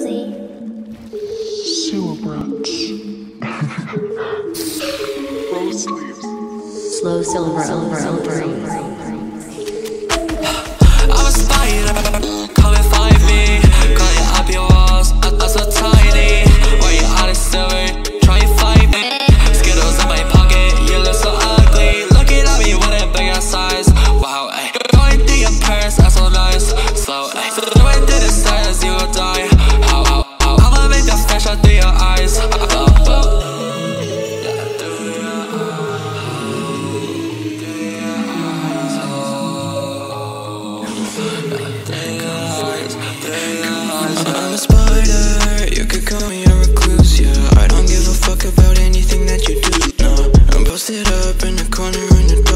Susie. Sewer brats. Rosesleeves. Slow silver, silver, silver. I'm a spider, come and find me. Climb up your walls, I thought so tiny. Why you out of silver? Try and find me. Skittles in my pocket, you look so ugly. Looking at me with a big ass size. Wow, ayy. Going through your purse, that's so nice. I'm a spider, you could call me a recluse, yeah I don't give a fuck about anything that you do, no I'm posted up in the corner in the dark.